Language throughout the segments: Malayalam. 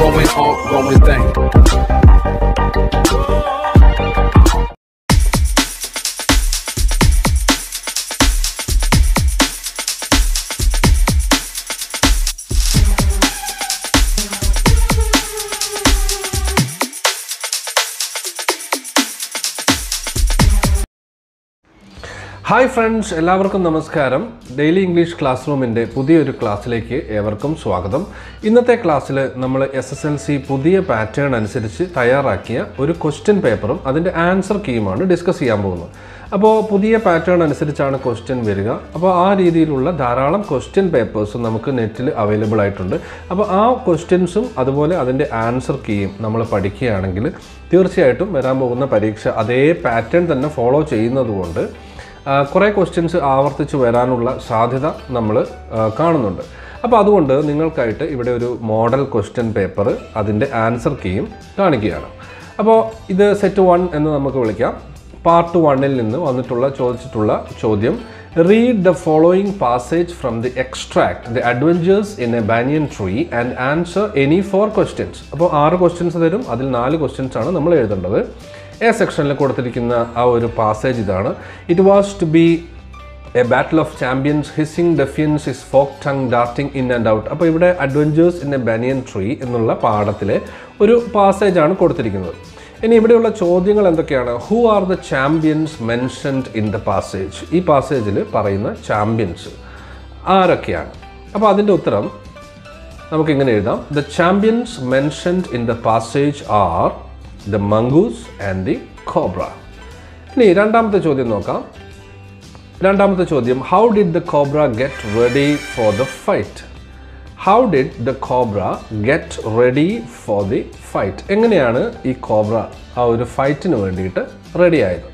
going off, going thing. Hi friends എല്ലാവർക്കും നമസ്കാരം. ഡെയിലി ഇംഗ്ലീഷ് ക്ലാസ് റൂമിന്റെ പുതിയൊരു ക്ലാസ്സിലേക്ക് ഏവർക്കും സ്വാഗതം. ഇന്നത്തെ ക്ലാസ്സിൽ നമ്മൾ എസ് എസ് എൽ സി പുതിയ പാറ്റേൺ അനുസരിച്ച് തയ്യാറാക്കിയ ഒരു ക്വസ്റ്റ്യൻ പേപ്പറും അതിന്റെ ആൻസർ കീയുമാണ് ഡിസ്കസ് ചെയ്യാൻ പോകുന്നത്. അപ്പോൾ പുതിയ പാറ്റേൺ അനുസരിച്ചാണ് ക്വസ്റ്റ്യൻ വരിക. അപ്പോൾ ആ രീതിയിലുള്ള ധാരാളം ക്വസ്റ്റ്യൻ പേപ്പേഴ്സ് നമുക്ക് നെറ്റിൽ അവൈലബിൾ ആയിട്ടുണ്ട്. അപ്പോൾ ആ ക്വസ്റ്റ്യൻസും അതുപോലെ അതിന്റെ ആൻസർ കീയും നമ്മൾ പഠിക്കുകയാണെങ്കിൽ തീർച്ചയായിട്ടും വരാൻ പോകുന്ന പരീക്ഷ അതേ പാറ്റേൺ തന്നെ ഫോളോ ചെയ്യുന്നത് കൊണ്ട് ആ, കുറേ ക്വസ്റ്റ്യൻസ് ആവർത്തിച്ച് വരാനുള്ള സാധ്യത നമ്മൾ കാണുന്നുണ്ട്. അപ്പോൾ അതുകൊണ്ട് നിങ്ങൾക്കായിട്ട് ഇവിടെ ഒരു മോഡൽ ക്വസ്റ്റ്യൻ പേപ്പർ അതിന്റെ ആൻസർ കീയും കാണിക്കുകയാണ്. അപ്പോൾ ഇത് സെറ്റ് വൺ എന്ന് നമുക്ക് വിളിക്കാം. പാർട്ട് വണ്ണിൽ നിന്ന് വന്നിട്ടുള്ള ചോദിച്ചിട്ടുള്ള ചോദ്യം read the following passage from the extract the adventures in a banyan tree and answer any four questions അപ്പോൾ ആറ് ക്വസ്റ്റ്യൻസ് തരും അതിൽ നാല് ക്വസ്റ്റ്യൻസ് ആണ് നമ്മൾ എഴുതേണ്ടത്. എ സെക്ഷനിൽ കൊടുത്തിരിക്കുന്ന ആ ഒരു പാസേജ് ഇതാണ്. It was to be a battle of champions hissing defiance is fork tongue darting in and out അപ്പോൾ ഇവിടെ adventures in a banyan tree എന്നുള്ള പാഠത്തിലെ ഒരു പാസേജാണ് കൊടുത്തിരിക്കുന്നത്. ഇനി ഇവിടെയുള്ള ചോദ്യങ്ങൾ എന്തൊക്കെയാണ്? Who are the champions mentioned in the passage ഈ പാസേജിൽ പറയുന്ന ചാമ്പ്യൻസ് ആരൊക്കെയാണ്? അപ്പോൾ അതിന്റെ ഉത്തരം നമുക്കിങ്ങനെ എഴുതാം. The champions mentioned in the passage are the mongoose and the cobra ഇനി രണ്ടാമത്തെ ചോദ്യം നോക്കാം. രണ്ടാമത്തെ ചോദ്യം how did the cobra get ready for the fight how did the cobra get ready for the fight എങ്ങനെയാണ് ഈ കോബ്ര ആ ഒരു ഫൈറ്റിന് വേണ്ടിയിട്ട് റെഡി ആയത്?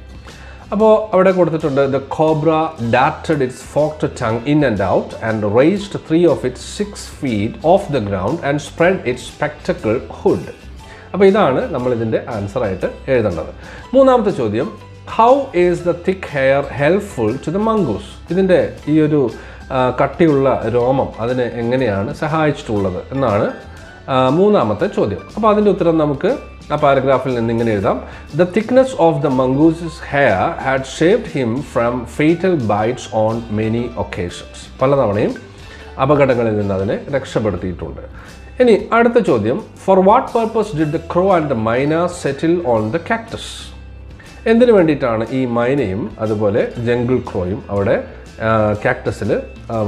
അപ്പോൾ അവിടെ കൊടുത്തിട്ടുണ്ട് the cobra ഡാറ്റഡ് its forked tongue in and out and raised three of its six feet off the ground and spread its spectacle hood അപ്പോൾ ഇതാണ് നമ്മൾ ഇതിന്റെ ആൻസർ ആയിട്ട് എഴുതേണ്ടത്. മൂന്നാമത്തെ ചോദ്യം how is the thick hair helpful to the mongoose ഇതിന്റെ ഈ ഒരു കട്ടിയുള്ള രോമം അതിനെ എങ്ങനെയാണ് സഹായിച്ചിട്ടുള്ളത് എന്നാണ് മൂന്നാമത്തെ ചോദ്യം. അപ്പോൾ അതിന്റെ ഉത്തരം നമുക്ക് ആ പാരഗ്രാഫിൽ നിന്ന് ഇങ്ങനെ എഴുതാം. The thickness of the mongoose's hair had shaped him from fatal bites on many occasions പലതവണയും അപകടങ്ങളിൽ നിന്ന് അതിനെ രക്ഷപ്പെടുത്തിയിട്ടുണ്ട്. ഇനി അടുത്ത ചോദ്യം. For what purpose did the crow and the myna settle on the cactus എന്തിനു വേണ്ടിയിട്ടാണ് ഈ മൈനയും അതുപോലെ ജംഗിൾ ക്രോയും അവിടെ കാക്ടസിൽ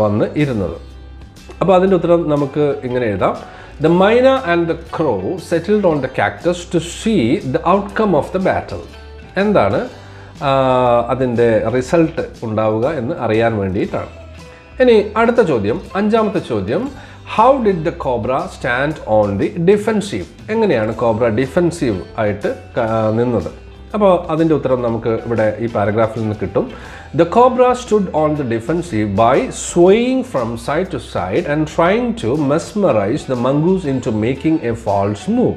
വന്ന് ഇരുന്നത്? അപ്പോൾ അതിന്റെ ഉത്തരം നമുക്ക് ഇങ്ങനെ എഴുതാം. The myna and the crow settled on the cactus to see the outcome of the battle എന്താണ്? അതിന്റെ റിസൾട്ട് ഉണ്ടാവുക എന്ന് അറിയാൻ വേണ്ടിയിട്ടാണ്. ഇനി അടുത്ത ചോദ്യം അഞ്ചാമത്തെ ചോദ്യം. How did the cobra stand on the defensive എങ്ങനെയാണ് കോബ്ര ഡിഫെൻസീവ് ആയിട്ട് നിന്നത്? അപ്പോൾ അതിന്റെ ഉത്തരം നമുക്ക് ഇവിടെ ഈ പാരഗ്രാഫിൽ നിന്ന് കിട്ടും. The cobra stood on the defensive by swaying from side to side and trying to mesmerize the mongoose into making a false move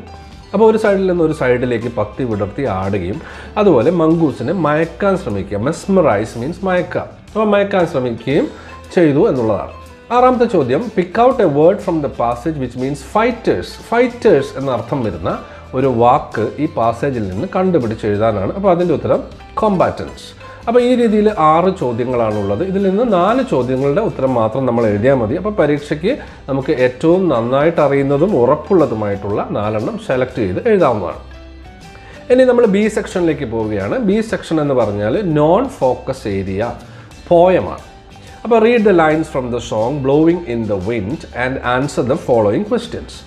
അപ്പോൾ ഒരു സൈഡിൽ നിന്ന് ഒരു സൈഡിലേക്ക് പത്തി വിടർത്തി ആടുകയും അതുപോലെ മംഗൂസിനെ മയക്കാൻ ശ്രമിക്കുക. മെസ്മറൈസ് മീൻസ് മയക്കുക. അപ്പോൾ മയക്കാൻ ശ്രമിക്കുകയും ചെയ്തു എന്നുള്ളതാണ്. ആറാമത്തെ ചോദ്യം pick out a word from the passage which means fighters fighters എന്ന അർത്ഥം വരുന്ന ഒരു വാക്ക് ഈ പാസേജിൽ നിന്ന് കണ്ടുപിടിച്ച് എഴുതാനാണ്. അപ്പോൾ അതിന്റെ ഉത്തരം കോമ്പാറ്റൻസ് അപ്പോൾ ഈ രീതിയിൽ ആറ് ചോദ്യങ്ങളാണുള്ളത്. ഇതിൽ നിന്ന് നാല് ചോദ്യങ്ങളുടെ ഉത്തരം മാത്രം നമ്മൾ എഴുതിയാൽ മതി. അപ്പോൾ പരീക്ഷയ്ക്ക് നമുക്ക് ഏറ്റവും നന്നായിട്ട് അറിയുന്നതും ഉറപ്പുള്ളതുമായിട്ടുള്ള നാലെണ്ണം സെലക്ട് ചെയ്ത് എഴുതാവുന്നതാണ്. ഇനി നമ്മൾ ബി സെക്ഷനിലേക്ക് പോവുകയാണ്. ബി സെക്ഷൻ എന്ന് പറഞ്ഞാൽ നോൺ ഫോക്കസ് ഏരിയ പോയമാണ്. അപ്പോൾ read the lines from the song blowing in the wind and answer the following questions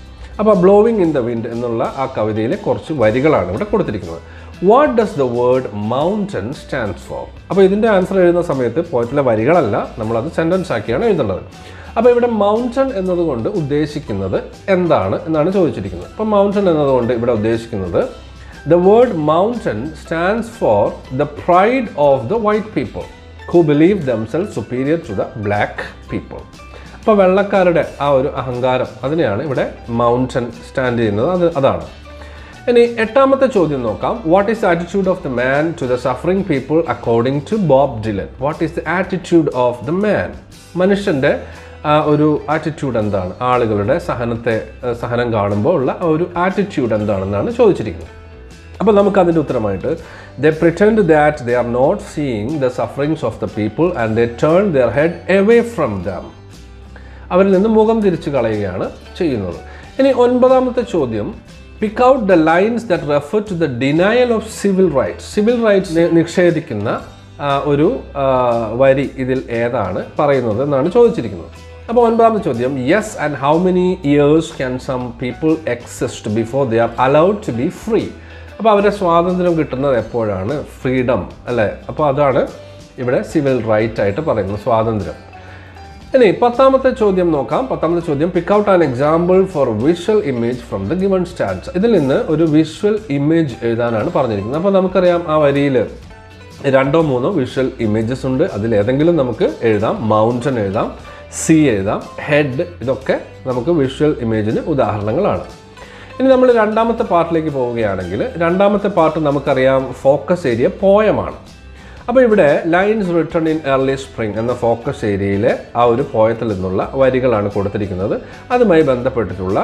അപ്പോൾ ബ്ലോവിങ് ഇൻ ദ വിൻഡ് എന്നുള്ള ആ കവിതയിലെ കുറച്ച് വരികളാണ് ഇവിടെ കൊടുത്തിരിക്കുന്നത്. What does the word mountain stand for അപ്പോൾ ഇതിന്റെ ആൻസർ എഴുതുന്ന സമയത്ത് പോയിട്ടിലെ വരികളല്ല നമ്മളത് സെന്റൻസ് ആക്കിയാണ് എഴുതുന്നത്. അപ്പോൾ ഇവിടെ മൗണ്ടൻ എന്നതുകൊണ്ട് ഉദ്ദേശിക്കുന്നത് എന്താണ് എന്നാണ് ചോദിച്ചിരിക്കുന്നത്. അപ്പോൾ മൗണ്ടൻ എന്നതുകൊണ്ട് ഇവിടെ ഉദ്ദേശിക്കുന്നത് the word mountain stands for the pride of the white people who believe themselves superior to the black people അപ്പോൾ വെള്ളക്കാരുടെ ആ ഒരു അഹങ്കാരം അതിനെയാണ് ഇവിടെ മൗണ്ടൻ സ്റ്റാൻഡ് ചെയ്യുന്നത്. അത് അതാണ്. ഇനി എട്ടാമത്തെ ചോദ്യം നോക്കാം. What is attitude of the man to the suffering people according to Bob Dylan what is the attitude of the man മനുഷ്യന്റെ ഒരു ആറ്റിറ്റ്യൂഡ് എന്താണ്? ആളുകളുടെ സഹനത്തെ സഹനം കാണുമ്പോൾ ഉള്ള ഒരു ആറ്റിറ്റ്യൂഡ് എന്താണെന്നാണ് ചോദിച്ചിരിക്കുന്നത്. അപ്പോൾ നമുക്ക് അതിന്റെ ഉത്തരമായിട്ട് the pretend that they are not seeing the sufferings of the people and they turn their head away from them അവരിൽ നിന്ന് മുഖം തിരിച്ചു കളയുകയാണ് ചെയ്യുന്നത്. ഇനി ഒൻപതാമത്തെ ചോദ്യം pick out the lines that refer to the denial of civil rights civil rights നിഷേധിക്കുന്ന ഒരു വരി ഇതിൽ ഏതാണ് പറയുന്നത് എന്നാണ് ചോദിച്ചിരിക്കുന്നത്. അപ്പോൾ ഒൻപതാമത്തെ ചോദ്യം yes and how many years can some people exist before they are allowed to be free അപ്പോൾ അവരുടെ സ്വാതന്ത്ര്യം കിട്ടുന്നത് എപ്പോഴാണ്? ഫ്രീഡം അല്ലേ? അപ്പോൾ അതാണ് ഇവിടെ സിവിൽ റൈറ്റ് ആയിട്ട് പറയുന്നത് സ്വാതന്ത്ര്യം. ഇനി പത്താമത്തെ ചോദ്യം നോക്കാം. പത്താമത്തെ ചോദ്യം pick out an example for visual image from the given stanza ഇതിൽ നിന്ന് ഒരു വിഷ്വൽ ഇമേജ് എഴുതാനാണ് പറഞ്ഞിരിക്കുന്നത്. അപ്പോൾ നമുക്കറിയാം ആ വരിയിൽ രണ്ടോ മൂന്നോ വിഷ്വൽ ഇമേജസ് ഉണ്ട്. അതിൽ ഏതെങ്കിലും നമുക്ക് എഴുതാം. മൗണ്ടൻ എഴുതാം സി എഴുതാം ഹെഡ് ഇതൊക്കെ നമുക്ക് വിഷ്വൽ ഇമേജിന് ഉദാഹരണങ്ങളാണ്. ഇനി നമ്മൾ രണ്ടാമത്തെ പാർട്ടിലേക്ക് പോവുകയാണെങ്കിൽ രണ്ടാമത്തെ പാർട്ട് നമുക്കറിയാം ഫോക്കസ് ഏരിയ പോയമാണ്. അപ്പോൾ ഇവിടെ lines return in early spring എന്ന ഫോക്കസ് ഏരിയയിലെ ആ ഒരു പോയത്തിൽ നിന്നുള്ള വരികളാണ് കൊടുത്തിരിക്കുന്നത്. അതുമായി ബന്ധപ്പെട്ടിട്ടുള്ള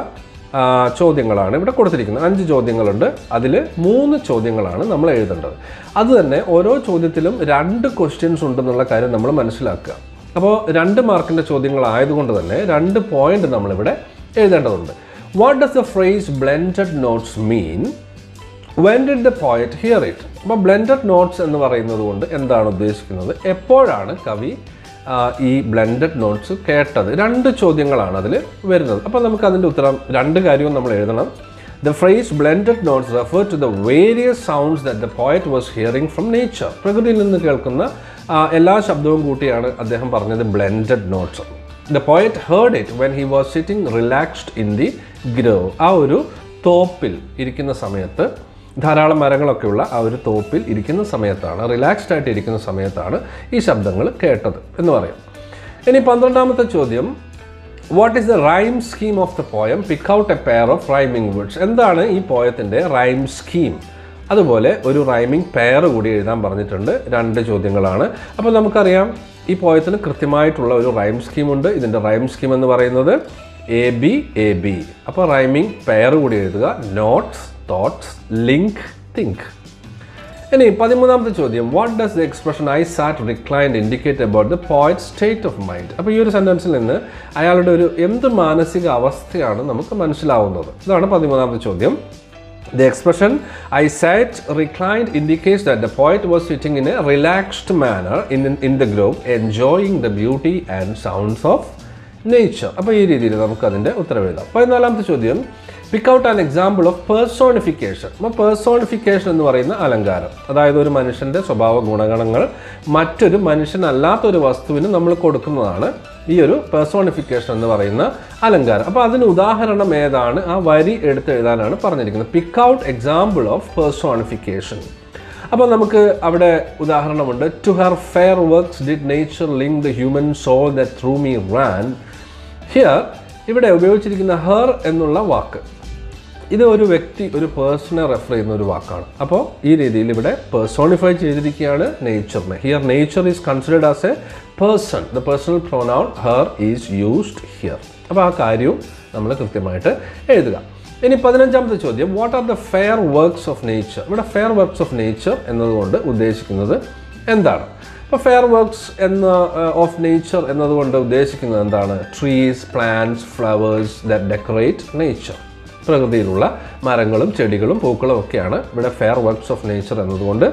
ചോദ്യങ്ങളാണ് ഇവിടെ കൊടുത്തിരിക്കുന്നത്. അഞ്ച് ചോദ്യങ്ങളുണ്ട്. അതിൽ മൂന്ന് ചോദ്യങ്ങളാണ് നമ്മൾ എഴുതേണ്ടത്. അതുതന്നെ ഓരോ ചോദ്യത്തിലും രണ്ട് ക്വസ്റ്റ്യൻസ് ഉണ്ടെന്നുള്ള കാര്യം നമ്മൾ മനസ്സിലാക്കുക. അപ്പോൾ രണ്ട് മാർക്കിന്റെ ചോദ്യങ്ങളായതുകൊണ്ട് തന്നെ രണ്ട് പോയിന്റ് നമ്മളിവിടെ എഴുതേണ്ടതുണ്ട്. What does the phrase blended notes mean when did the poet hear it അപ്പോൾ ബ്ലെൻഡഡ് നോട്ട്സ് എന്ന് പറയുന്നത് കൊണ്ട് എന്താണ് ഉദ്ദേശിക്കുന്നത്? എപ്പോഴാണ് കവി ഈ ബ്ലെൻഡഡ് നോട്ട്സ് കേട്ടത്? രണ്ട് ചോദ്യങ്ങളാണ് അതിൽ വരുന്നത്. അപ്പോൾ നമുക്ക് അതിന്റെ ഉത്തരം രണ്ട് കാര്യവും നമ്മൾ എഴുതണം. The phrase blended notes refer to the various sounds that the poet was hearing from nature പ്രകൃതിയിൽ നിന്ന് കേൾക്കുന്ന എല്ലാ ശബ്ദവും കൂട്ടിയാണ് അദ്ദേഹം പറഞ്ഞത് blended notes the poet heard it when he was sitting relaxed in the grove ആ ഒരു തോപ്പിൽ ഇരിക്കുന്ന സമയത്ത് ധാരാളം മരങ്ങളൊക്കെയുള്ള ആ ഒരു തോപ്പിൽ ഇരിക്കുന്ന സമയത്താണ് റിലാക്സ്ഡ് ആയിട്ട് ഇരിക്കുന്ന സമയത്താണ് ഈ ശബ്ദങ്ങൾ കേട്ടത് എന്ന് പറയാം. ഇനി പന്ത്രണ്ടാമത്തെ ചോദ്യം. What is the rhyme scheme of the poem pick out a pair of rhyming words എന്താണ് ഈ പോയത്തിന്റെ റൈം സ്കീം അതുപോലെ ഒരു റൈമിംഗ് പെയർ കൂടി എഴുതാൻ പറഞ്ഞിട്ടുണ്ട്. രണ്ട് ചോദ്യങ്ങളാണ്. അപ്പോൾ നമുക്കറിയാം ഈ പോയത്തിന് കൃത്യമായിട്ടുള്ള ഒരു റൈം സ്കീമുണ്ട് ഇതിന്റെ റൈം സ്കീം എന്ന് പറയുന്നത് എ ബി എ ബി അപ്പോൾ റൈമിംഗ് പെയർ കൂടി എഴുതുക. നോട്ട്സ് തോട്ട്സ് ലിങ്ക് തിങ്ക് ഇനി പതിമൂന്നാമത്തെ ചോദ്യം. What does the expression I sat reclined indicate about the poet state of mind അപ്പോൾ ഈ ഒരു സെന്റൻസിൽ നിന്ന് അയാളുടെ ഒരു എന്ത് മാനസിക അവസ്ഥയാണ് നമുക്ക് മനസ്സിലാവുന്നത്. ഇതാണ് പതിമൂന്നാമത്തെ ചോദ്യം. The expression I sat reclined indicates that the poet was sitting in a relaxed manner in, in the grove, enjoying the beauty and sounds of nature. അപ്പോൾ ഈ രീതിയിൽ നമുക്ക് അതിന്റെ ഉത്തരം എഴുതാം. പതിനാലാമത്തെ ചോദ്യം pick out an example of personification അപ്പോൾ പേഴ്സോണിഫിക്കേഷൻ എന്ന് പറയുന്ന അലങ്കാരം. അതായത് ഒരു മനുഷ്യന്റെ സ്വഭാവ ഗുണഗണങ്ങൾ മറ്റൊരു മനുഷ്യനല്ലാത്ത ഒരു വസ്തുവിന് നമ്മൾ കൊടുക്കുന്നതാണ് ഈ ഒരു പേഴ്സോണിഫിക്കേഷൻ എന്ന് പറയുന്ന അലങ്കാരം. അപ്പോൾ അതിന് ഉദാഹരണം ഏതാണ്? ആ വരി എടുത്ത് എഴുതാനാണ് പറഞ്ഞിരിക്കുന്നത്. Pick out example of personification അപ്പോൾ നമുക്ക് അവിടെ ഉദാഹരണമുണ്ട്. To her fair works did nature link the human soul the through me ran here ഇവിടെ ഉപയോഗിച്ചിരിക്കുന്ന ഹെർ എന്നുള്ള വാക്ക്. ഇത് ഒരു വ്യക്തി ഒരു പേഴ്സണെ റെഫർ ചെയ്യുന്ന ഒരു വാക്കാണ്. അപ്പോൾ ഈ രീതിയിൽ ഇവിടെ പേഴ്സോണിഫൈ ചെയ്തിരിക്കുകയാണ് നേച്ചറിനെ here nature is considered as a person the personal pronoun her is used here അപ്പോൾ ആ കാര്യവും നമ്മൾ കൃത്യമായിട്ട് എഴുതുക. ഇനി പതിനഞ്ചാമത്തെ ചോദ്യം. What are the fair works of nature ഇവിടെ ഫെയർ വർക്ക്സ് ഓഫ് നേച്ചർ എന്നതുകൊണ്ട് ഉദ്ദേശിക്കുന്നത് എന്താണ്? അപ്പോൾ ഫെയർ വർക്ക്സ് എന്ന ഓഫ് നേച്ചർ എന്നതുകൊണ്ട് ഉദ്ദേശിക്കുന്നത് എന്താണ്? Trees plants flowers the decorate nature പ്രകൃതിയിലുള്ള മരങ്ങളും ചെടികളും പൂക്കളും ഒക്കെയാണ് ഇവിടെ ഫെയർ വർക്ക്സ് ഓഫ് നേച്ചർ എന്നതുകൊണ്ട്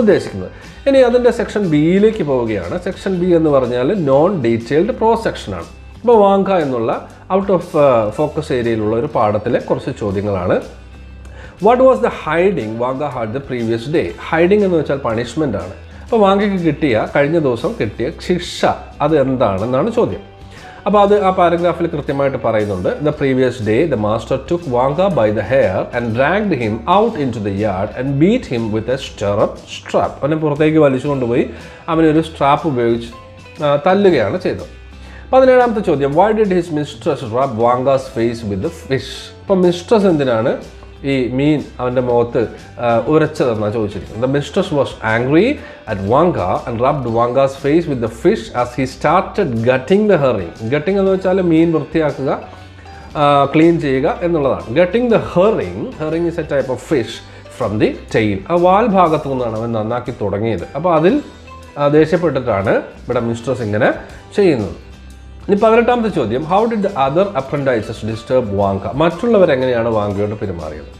ഉദ്ദേശിക്കുന്നത്. ഇനി അതിന്റെ സെക്ഷൻ ബിയിലേക്ക് പോവുകയാണ്. സെക്ഷൻ ബി എന്ന് പറഞ്ഞാൽ നോൺ ഡീറ്റെയിൽഡ് പ്രോ സെക്ഷനാണ് ഇപ്പോൾ വാങ്ക എന്നുള്ള ഔട്ട് ഓഫ് ഫോക്കസ് ഏരിയയിലുള്ള ഒരു പാഠത്തിലെ കുറച്ച് ചോദ്യങ്ങളാണ്. What was the hiding Vanka had the previous day hiding എന്ന് വെച്ചാൽ പണിഷ്മെന്റ് ആണ്. അപ്പോൾ വാങ്കയ്ക്ക് കിട്ടിയ കഴിഞ്ഞ ദിവസം കിട്ടിയ ശിക്ഷ അത് എന്താണെന്നാണ് ചോദ്യം. അപ്പോൾ അത് ആ പാരഗ്രാഫിൽ കൃത്യമായിട്ട് പറയുന്നുണ്ട്. The previous day the master took Vanka by the hair and dragged him out into the yard and beat him with a stirrup strap അവനെ പുറത്തേക്ക് വലിച്ചു കൊണ്ടുപോയി അവനൊരു സ്ട്രാപ്പ് ഉപയോഗിച്ച് തല്ലുകയാണ് ചെയ്തത്. പതിനേഴാമത്തെ ചോദ്യം. Why did his mistress rub Vanka's face with fish അപ്പോൾ മിസ്ട്രസ് എന്തിനാണ് ഈ മീൻ അവന്റെ മുഖത്ത് ഉരച്ചതെന്നാണ് ചോദിച്ചിരിക്കുന്നത്. The mistress was angry at Vanka and rubbed Vanka's face with the fish as he started gutting the herring gutting എന്ന് വെച്ചാൽ മീൻ വൃത്തിയാക്കുക ക്ലീൻ ചെയ്യുക എന്നുള്ളതാണ്. Gutting the herring herring is a type of fish from the tail ആ വാൽ ഭാഗത്തു നിന്നാണ് അവൻ നന്നാക്കി തുടങ്ങിയത്. അപ്പോൾ അതിൽ ദേഷ്യപ്പെട്ടിട്ടാണ് ഇവിടെ മിസ്ട്രസ് ഇങ്ങനെ ചെയ്യുന്നത്. ഇനി പതിനെട്ടാമത്തെ ചോദ്യം. How did other apprentices disturb Vanka മറ്റുള്ളവർ എങ്ങനെയാണ് വാങ്കയോട് പെരുമാറിയത്?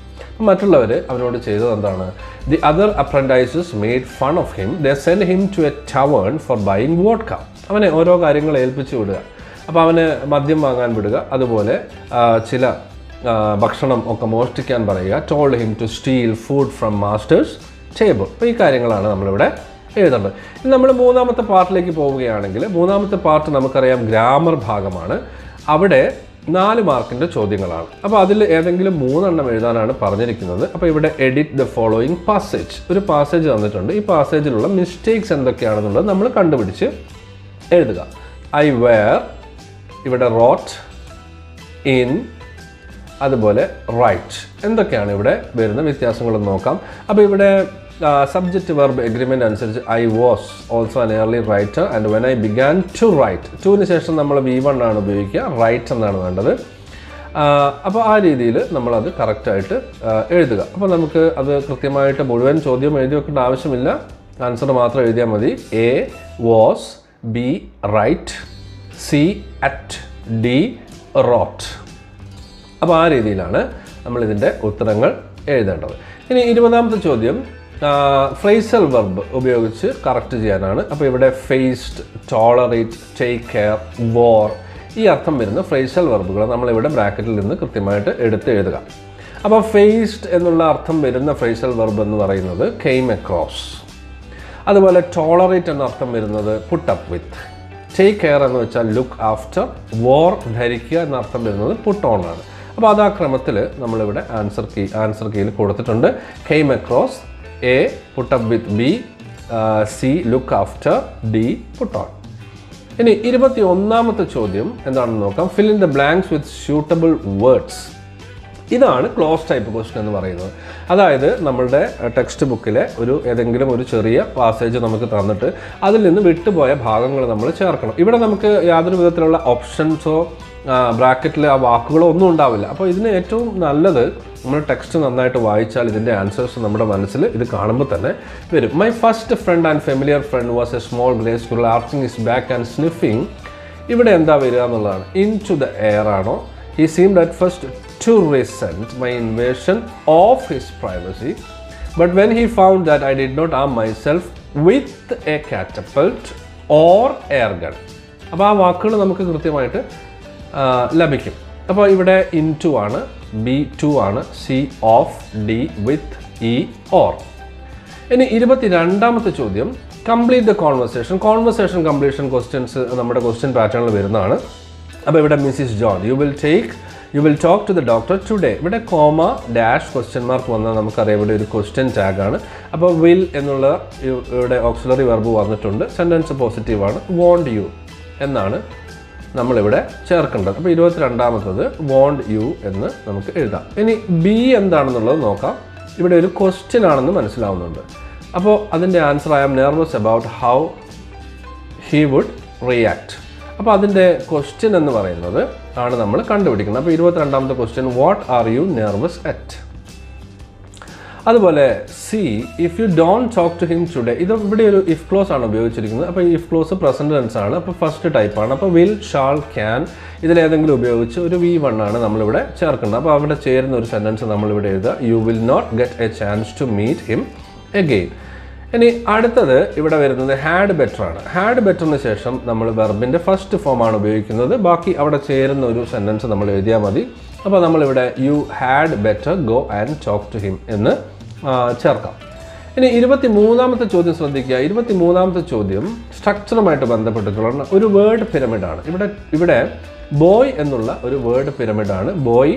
മറ്റുള്ളവർ അവനോട് ചെയ്തത് എന്താണ്? The other apprentices made fun of him the sent him to a tavern for buying vodka അവനെ ഓരോ കാര്യങ്ങൾ ഏൽപ്പിച്ചു വിടുക. അപ്പോൾ അവന് മദ്യം വാങ്ങാൻ വിടുക. അതുപോലെ ചില ഭക്ഷണം ഒക്കെ മോഷ്ടിക്കാൻ പറയുക. Told him to steal food from master's table അപ്പോൾ ഈ കാര്യങ്ങളാണ് നമ്മളിവിടെ എഴുതേണ്ടത് നമ്മൾ മൂന്നാമത്തെ പാർട്ടിലേക്ക് പോവുകയാണെങ്കിൽ മൂന്നാമത്തെ പാർട്ട് നമുക്കറിയാം ഗ്രാമർ ഭാഗമാണ്. അവിടെ നാല് മാർക്കിന്റെ ചോദ്യങ്ങളാണ്. അപ്പോൾ അതിൽ ഏതെങ്കിലും മൂന്നെണ്ണം എഴുതാനാണ് പറഞ്ഞിരിക്കുന്നത്. അപ്പോൾ ഇവിടെ എഡിറ്റ് ദ ഫോളോയിങ് പാസേജ് ഒരു പാസേജ് തന്നിട്ടുണ്ട്. ഈ പാസേജിലുള്ള മിസ്റ്റേക്സ് എന്തൊക്കെയാണെന്നുള്ളത് നമ്മൾ കണ്ടുപിടിച്ച് എഴുതുക. ഐ വെയർ ഇവിടെ റോട്ട് ഇൻ അതുപോലെ റൈറ്റ് എന്തൊക്കെയാണ് ഇവിടെ വരുന്ന വ്യത്യാസങ്ങളെന്ന് നോക്കാം. അപ്പോൾ ഇവിടെ സബ്ജക്റ്റ് വെർബ് എഗ്രിമെന്റ് അനുസരിച്ച് I was also an early writer and when I began to write ടുവിന് ശേഷം നമ്മൾ വി വൺ ആണ് ഉപയോഗിക്കുക റൈറ്റ് എന്നാണ് വേണ്ടത്. അപ്പോൾ ആ രീതിയിൽ നമ്മളത് കറക്റ്റായിട്ട് എഴുതുക. അപ്പോൾ നമുക്ക് അത് കൃത്യമായിട്ട് മുഴുവൻ ചോദ്യം എഴുതി വെക്കേണ്ട ആവശ്യമില്ല. ആൻസർ മാത്രം എഴുതിയാൽ മതി. A was B right C at D wrote അപ്പോൾ ആ രീതിയിലാണ് നമ്മളിതിന്റെ ഉത്തരങ്ങൾ എഴുതേണ്ടത്. ഇനി ഇരുപതാമത്തെ ചോദ്യം. ഫ്രേസൽ വെർബ് ഉപയോഗിച്ച് കറക്റ്റ് ചെയ്യാനാണ്. അപ്പോൾ ഇവിടെ faced tolerate take care or ഈ അർത്ഥം വരുന്ന ഫ്രേസൽ വെർബുകൾ നമ്മളിവിടെ ബ്രാക്കറ്റിൽ നിന്ന് കൃത്യമായിട്ട് എടുത്ത് എഴുതുക. അപ്പോൾ ഫേസ്ഡ് എന്നുള്ള അർത്ഥം വരുന്ന ഫ്രേസൽ വെർബ് എന്ന് പറയുന്നത് കെയിം അക്രോസ് അതുപോലെ ടോളറേറ്റ് എന്ന അർത്ഥം വരുന്നത് put up with take care എന്ന് വെച്ചാൽ ലുക്ക് ആഫ്റ്റർ വോർ ധരിക്കുക എന്ന അർത്ഥം വരുന്നത് പുട്ട് ഓൺ ആണ്. അപ്പോൾ അത് ആ ക്രമത്തിൽ നമ്മളിവിടെ ആൻസർ കീ ആൻസർ കീയിൽ കൊടുത്തിട്ടുണ്ട്. Came across A put up with B C look after D on. ഇനി ഇരുപത്തി ഒന്നാമത്തെ ചോദ്യം എന്താണെന്ന് നോക്കാം fill in the blanks with suitable words ഇതാണ് ക്ലോസ് ടൈപ്പ് ക്വസ്റ്റ്യൻ എന്ന് പറയുന്നത്. അതായത് നമ്മളുടെ ടെക്സ്റ്റ് ബുക്കിലെ ഒരു ഏതെങ്കിലും ഒരു ചെറിയ പാസേജ് നമുക്ക് തന്നിട്ട് അതിൽ നിന്ന് വിട്ടുപോയ ഭാഗങ്ങൾ നമ്മൾ ചേർക്കണം. ഇവിടെ നമുക്ക് യാതൊരു വിധത്തിലുള്ള ഓപ്ഷൻസോ ബ്രാക്കറ്റിൽ ആ വാക്കുകളോ ഒന്നും ഉണ്ടാവില്ല. അപ്പോൾ ഇതിന് ഏറ്റവും നല്ലത് നമ്മൾ ടെക്സ്റ്റ് നന്നായിട്ട് വായിച്ചാൽ ഇതിന്റെ ആൻസേഴ്സ് നമ്മുടെ മനസ്സിൽ ഇത് കാണുമ്പോൾ തന്നെ വരും. My first friend and familiar friend was a small grey school arching is back and sniffing ഇവിടെ എന്താ വരിക എന്നുള്ളതാണ്. ഇൻ ടു ദ എയർ ആണോ? He seemed at first to resent my invasion of his privacy. But when he found that I did not arm myself with a catapult or air gun, അപ്പോൾ ആ വാക്കുകൾ നമുക്ക് കൃത്യമായിട്ട് ലഭിക്കും. അപ്പോൾ ഇവിടെ ഇൻ ടു ആണ് ബി ടു ആണ് C of D with E or ഇനി ഇരുപത്തി രണ്ടാമത്തെ ചോദ്യം complete the conversation conversation completion questions നമ്മുടെ ക്വസ്റ്റ്യൻ പാറ്റേണിൽ വരുന്നതാണ്. അപ്പോൾ ഇവിടെ Mrs John you will take you will talk to the doctor today ഇവിടെ കോമ ഡാഷ് ക്വസ്റ്റ്യൻ മാർക്ക് വന്നാൽ നമുക്കറിയാം ഇവിടെ ഒരു ക്വസ്റ്റ്യൻ ടാഗാണ് അപ്പോൾ വിൽ എന്നുള്ള ഇവിടെ ഓക്സിലറി വെർബ് വന്നിട്ടുണ്ട്. സെന്റൻസ് പോസിറ്റീവാണ് വോണ്ട് യു എന്നാണ് നമ്മളിവിടെ ചേർക്കേണ്ടത്. അപ്പോൾ ഇരുപത്തിരണ്ടാമത്തത് വോണ്ട് യു എന്ന് നമുക്ക് എഴുതാം. ഇനി ബി എന്താണെന്നുള്ളത് നോക്കാം. ഇവിടെ ഒരു ക്വസ്റ്റ്യൻ ആണെന്ന് മനസ്സിലാവുന്നുണ്ട്. അപ്പോൾ അതിന്റെ answer I am nervous about how he would react അപ്പോൾ അതിന്റെ ക്വസ്റ്റ്യൻ എന്ന് പറയുന്നത് ആണ് നമ്മൾ കണ്ടുപിടിക്കുന്നത്. അപ്പോൾ ഇരുപത്തിരണ്ടാമത്തെ question what are you nervous at അതുപോലെ C if you don't talk to him today ഇത് ഇവിടെ ഒരു ഇഫ് ക്ലോസ് ആണ് ഉപയോഗിച്ചിരിക്കുന്നത്. അപ്പോൾ ഇഫ് ക്ലോസ് പ്രസന്റ് ടെൻസ് ആണ്. അപ്പോൾ ഫസ്റ്റ് ടൈപ്പ് ആണ്. അപ്പോൾ വിൽ ഷാൾ ക്യാൻ ഇതിലേതെങ്കിലും ഉപയോഗിച്ച് ഒരു വി വൺ ആണ് നമ്മളിവിടെ ചേർക്കുന്നത്. അപ്പോൾ അവിടെ ചേരുന്ന ഒരു സെന്റൻസ് നമ്മളിവിടെ എഴുതുക. You will not get a chance to meet him again ഇനി അടുത്തത് ഇവിടെ വരുന്നത് ഹാഡ് ബെറ്റർ ആണ്. ഹാഡ് ബെറ്ററിന് ശേഷം നമ്മൾ വെർബിന്റെ ഫസ്റ്റ് ഫോം ആണ് ഉപയോഗിക്കുന്നത്. ബാക്കി അവിടെ ചേരുന്ന ഒരു സെന്റൻസ് നമ്മൾ എഴുതിയാൽ മതി. അപ്പോൾ നമ്മളിവിടെ you had better go and talk to him എന്ന് ചേർക്കാം. ഇനി ഇരുപത്തി മൂന്നാമത്തെ ചോദ്യം ശ്രദ്ധിക്കുക. ഇരുപത്തി മൂന്നാമത്തെ ചോദ്യം സ്ട്രക്ചറുമായിട്ട് ബന്ധപ്പെട്ടിട്ടുള്ള ഒരു വേർഡ് പിരമിഡാണ് ഇവിടെ ഇവിടെ ബോയ് എന്നുള്ള ഒരു വേർഡ് പിരമിഡാണ് ബോയ്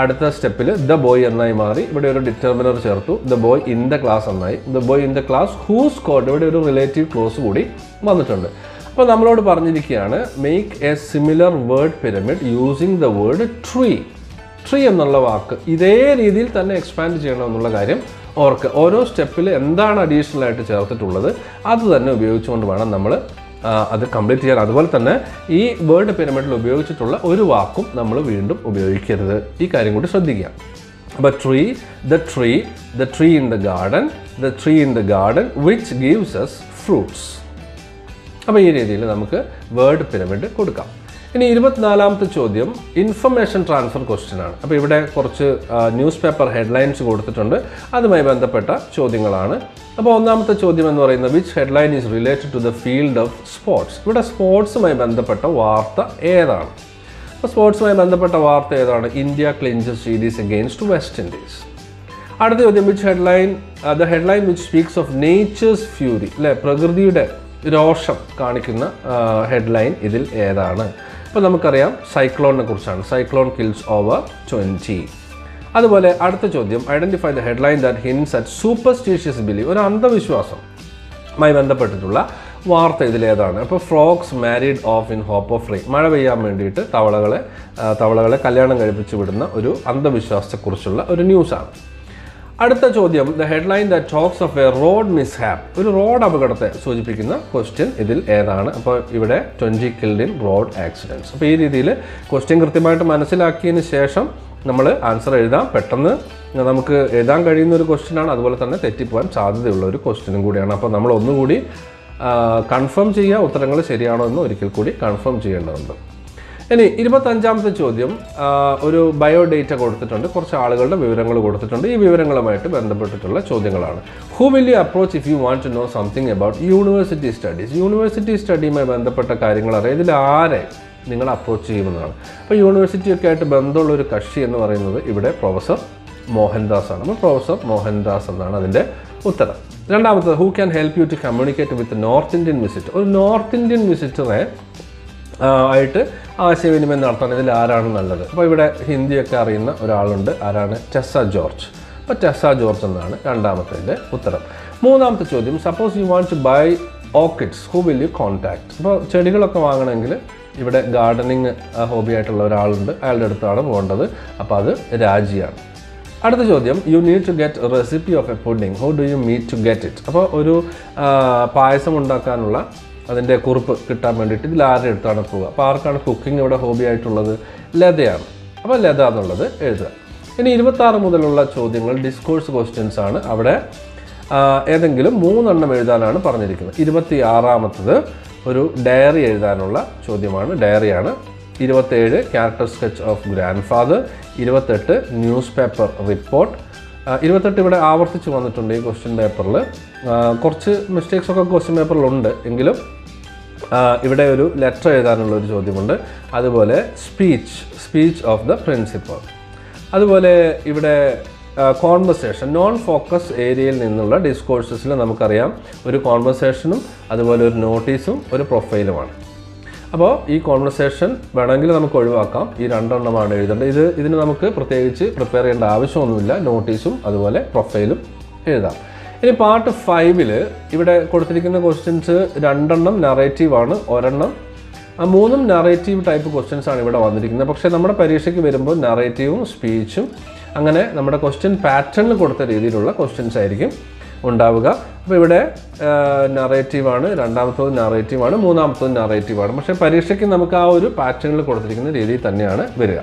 അടുത്ത സ്റ്റെപ്പിൽ ദ ബോയ് എന്നായി മാറി. ഇവിടെ ഒരു ഡിറ്റർമിനർ ചേർത്തു. The boy in the class എന്നായി. The boy in the class whose code. ഇവിടെ ഒരു റിലേറ്റീവ് ക്ലോസ് കൂടി വന്നിട്ടുണ്ട്. അപ്പോൾ നമ്മളോട് പറഞ്ഞിരിക്കുകയാണ് make a similar word pyramid using the word tree tree എന്നുള്ള വാക്ക് ഇതേ രീതിയിൽ തന്നെ എക്സ്പാൻഡ് ചെയ്യണം എന്നുള്ള കാര്യം ഓർക്ക്. ഓരോ സ്റ്റെപ്പിൽ എന്താണ് അഡീഷണൽ ആയിട്ട് ചേർത്തിട്ടുള്ളത് അത് തന്നെ ഉപയോഗിച്ചുകൊണ്ട് വേണം നമ്മൾ അത് കംപ്ലീറ്റ് ചെയ്യാൻ. അതുപോലെ തന്നെ ഈ വേർഡ് പിരമിഡിൽ ഉപയോഗിച്ചിട്ടുള്ള ഒരു വാക്കും നമ്മൾ വീണ്ടും ഉപയോഗിക്കരുത്. ഈ കാര്യം കൂടി ശ്രദ്ധിക്കുക. അപ്പോൾ tree the tree the tree in the garden the tree in the garden which gives us fruits അപ്പോൾ ഈ രീതിയിൽ നമുക്ക് വേർഡ് പിരമിഡ് കൊടുക്കാം. ഇനി ഇരുപത്തിനാലാമത്തെ ചോദ്യം ഇൻഫർമേഷൻ ട്രാൻസ്ഫർ ക്വസ്റ്റ്യൻ ആണ്. അപ്പോൾ ഇവിടെ കുറച്ച് ന്യൂസ് പേപ്പർ ഹെഡ്ലൈൻസ് കൊടുത്തിട്ടുണ്ട്. അതുമായി ബന്ധപ്പെട്ട ചോദ്യങ്ങളാണ്. അപ്പോൾ ഒന്നാമത്തെ ചോദ്യം എന്ന് പറയുന്നത് which headline is related to the field of sports ഇവിടെ സ്പോർട്സുമായി ബന്ധപ്പെട്ട വാർത്ത ഏതാണ്? അപ്പോൾ സ്പോർട്സുമായി ബന്ധപ്പെട്ട വാർത്ത ഏതാണ്? India clinches series against West Indies അടുത്ത ചോദ്യം which headline the headline which speaks of nature's fury അല്ലെ പ്രകൃതിയുടെ രോഷം കാണിക്കുന്ന ഹെഡ്ലൈൻ ഇതിൽ ഏതാണ്? അപ്പോൾ നമുക്കറിയാം സൈക്ലോണിനെ കുറിച്ചാണ്. സൈക്ലോൺ കിൽസ് ഓവർ ട്വന്റി അതുപോലെ അടുത്ത ചോദ്യം. Identify the headline that hints at superstitious believe ഒരു അന്ധവിശ്വാസം മായി ബന്ധപ്പെട്ടിട്ടുള്ള വാർത്ത ഇതിലേതാണ് അപ്പോൾ frogs married off in hope of free മഴ പെയ്യാൻ വേണ്ടിയിട്ട് തവളകളെ തവളകളെ കല്യാണം കഴിപ്പിച്ച് വിടുന്ന ഒരു അന്ധവിശ്വാസത്തെക്കുറിച്ചുള്ള ഒരു ന്യൂസാണ് അടുത്ത ചോദ്യം. The headline the talks of a road mishap ഒരു റോഡ് അപകടത്തെ സൂചിപ്പിക്കുന്ന ക്വസ്റ്റ്യൻ ഇതിൽ ഏതാണ്? അപ്പോൾ ഇവിടെ twenty killed in road accidents അപ്പോൾ ഈ രീതിയിൽ ക്വസ്റ്റ്യൻ കൃത്യമായിട്ട് മനസ്സിലാക്കിയതിന് ശേഷം നമ്മൾ ആൻസർ എഴുതാം. പെട്ടെന്ന് നമുക്ക് എഴുതാൻ കഴിയുന്ന ഒരു ക്വസ്റ്റ്യനാണ് അതുപോലെ തന്നെ തെറ്റിപ്പോകാൻ സാധ്യതയുള്ള ഒരു ക്വസ്റ്റ്യനും കൂടിയാണ്. അപ്പോൾ നമ്മൾ ഒന്നുകൂടി കൺഫേം ചെയ്യുക. ഉത്തരങ്ങൾ ശരിയാണോ എന്ന് ഒരിക്കൽ കൂടി കൺഫേം ചെയ്യേണ്ടതുണ്ട്. ഇനി ഇരുപത്തഞ്ചാമത്തെ ചോദ്യം ഒരു ബയോഡേറ്റ കൊടുത്തിട്ടുണ്ട്. കുറച്ച് ആളുകളുടെ വിവരങ്ങൾ കൊടുത്തിട്ടുണ്ട്. ഈ വിവരങ്ങളുമായിട്ട് ബന്ധപ്പെട്ടിട്ടുള്ള ചോദ്യങ്ങളാണ്. Who will you approach if you want to know something about university studies university സ്റ്റഡിയുമായി ബന്ധപ്പെട്ട കാര്യങ്ങൾ അറിയാം. ഇതിൽ ആരെ നിങ്ങൾ അപ്രോച്ച് ചെയ്യുമെന്നാണ്. അപ്പോൾ യൂണിവേഴ്സിറ്റിയൊക്കെ ആയിട്ട് ബന്ധമുള്ള ഒരു കക്ഷി എന്ന് പറയുന്നത് ഇവിടെ പ്രൊഫസർ മോഹൻദാസ് ആണ്. അപ്പോൾ പ്രൊഫസർ മോഹൻദാസ് എന്നാണ് അതിന്റെ ഉത്തരം. രണ്ടാമത്തത് who can help you to communicate with north Indian visit ഒരു നോർത്ത് ഇന്ത്യൻ വിസിറ്ററെ ആയിട്ട് ആശയവിനിമയം നടത്താൻ ഇതിൽ ആരാണ് നല്ലത്? അപ്പോൾ ഇവിടെ ഹിന്ദിയൊക്കെ അറിയുന്ന ഒരാളുണ്ട്. ആരാണ്? ടെസ്സ ജോർജ്. അപ്പോൾ ടെസ്സ ജോർജ് എന്നാണ് രണ്ടാമത്തതിന്റെ ഉത്തരം. മൂന്നാമത്തെ ചോദ്യം suppose you want to buy orchids who will you contact അപ്പോൾ ചെടികളൊക്കെ വാങ്ങണമെങ്കിൽ ഇവിടെ ഗാർഡനിങ് ഹോബി ആയിട്ടുള്ള ഒരാളുണ്ട്. അയാളുടെ അടുത്താണ് പോകേണ്ടത്. അപ്പോൾ അത് രാജിയാണ്. അടുത്ത ചോദ്യം you need to get recipe of a pudding how do you meet to get it അപ്പോൾ ഒരു പായസം ഉണ്ടാക്കാനുള്ള അതിന്റെ കുറിപ്പ് കിട്ടാൻ വേണ്ടിയിട്ട് ഇതിൽ ആരുടെ അടുത്താണ് പോവുക? അപ്പോൾ ആർക്കാണ് കുക്കിംഗ് ഇവിടെ ഹോബി ആയിട്ടുള്ളത്? ലതയാണ്. അപ്പോൾ ലത എന്നുള്ളത് എഴുതുക. ഇനി ഇരുപത്താറ് മുതലുള്ള ചോദ്യങ്ങൾ ഡിസ്കോഴ്സ് ക്വസ്റ്റ്യൻസ് ആണ് അവിടെ ഏതെങ്കിലും മൂന്നെണ്ണം എഴുതാനാണ് പറഞ്ഞിരിക്കുന്നത്. ഇരുപത്തി ആറാമത്തത് ഒരു ഡയറി എഴുതാനുള്ള ചോദ്യമാണ്. ഡയറിയാണ് ഇരുപത്തേഴ് character sketch of grandfather ഇരുപത്തെട്ട് ന്യൂസ് പേപ്പർ റിപ്പോർട്ട് ഇരുപത്തെട്ട് ഇവിടെ ആവർത്തിച്ച് വന്നിട്ടുണ്ട് ഈ ക്വസ്റ്റ്യൻ പേപ്പറിൽ കുറച്ച് മിസ്റ്റേക്സ് ഒക്കെ ക്വസ്റ്റ്യൻ പേപ്പറിലുണ്ട് എങ്കിലും ഇവിടെ ഒരു ലെറ്റർ എഴുതാനുള്ള ഒരു ചോദ്യമുണ്ട്. അതുപോലെ speech speech of the principal അതുപോലെ ഇവിടെ കോൺവെർസേഷൻ നോൺ ഫോക്കസ് ഏരിയയിൽ നിന്നുള്ള ഡിസ്കോഴ്സസിൽ നമുക്കറിയാം. ഒരു കോൺവെർസേഷനും അതുപോലെ ഒരു നോട്ടീസും ഒരു പ്രൊഫൈലുമാണ് അപ്പോൾ ഈ കോൺവെർസേഷൻ വേണമെങ്കിൽ നമുക്ക് ഒഴിവാക്കാം. ഈ രണ്ടെണ്ണമാണ് എഴുതേണ്ടത്. ഇത് ഇതിന് നമുക്ക് പ്രത്യേകിച്ച് പ്രിപ്പയർ ചെയ്യേണ്ട ആവശ്യമൊന്നുമില്ല. നോട്ടീസും അതുപോലെ പ്രൊഫൈലും എഴുതാം. ഇനി പാർട്ട് ഫൈവിൽ ഇവിടെ കൊടുത്തിരിക്കുന്ന ക്വസ്റ്റ്യൻസ് രണ്ടെണ്ണം നറേറ്റീവ് ആണ് ഒരെണ്ണം. ആ മൂന്നും നറേറ്റീവ് ടൈപ്പ് ക്വസ്റ്റ്യൻസ് ആണ് ഇവിടെ വന്നിരിക്കുന്നത്. പക്ഷേ നമ്മുടെ പരീക്ഷയ്ക്ക് വരുമ്പോൾ നറേറ്റീവും സ്പീച്ചും അങ്ങനെ നമ്മുടെ ക്വസ്റ്റ്യൻ പാറ്റേണിൽ കൊടുത്ത രീതിയിലുള്ള ക്വസ്റ്റ്യൻസ് ആയിരിക്കും ഉണ്ടാവുക. അപ്പോൾ ഇവിടെ നറേറ്റീവാണ് രണ്ടാമത്തത് നറേറ്റീവാണ് മൂന്നാമത്തത് നറേറ്റീവാണ് പക്ഷേ പരീക്ഷയ്ക്ക് നമുക്ക് ആ ഒരു പാറ്റേണിൽ കൊടുത്തിരിക്കുന്ന രീതിയിൽ തന്നെയാണ് വരിക.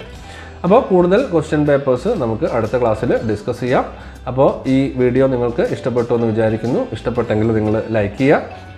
അപ്പോൾ കൂടുതൽ ക്വസ്റ്റ്യൻ പേപ്പേഴ്സ് നമുക്ക് അടുത്ത ക്ലാസ്സിൽ ഡിസ്കസ് ചെയ്യാം. അപ്പോൾ ഈ വീഡിയോ നിങ്ങൾക്ക് ഇഷ്ടപ്പെട്ടു എന്ന് വിചാരിക്കുന്നു. ഇഷ്ടപ്പെട്ടെങ്കിൽ നിങ്ങൾ ലൈക്ക് ചെയ്യുക.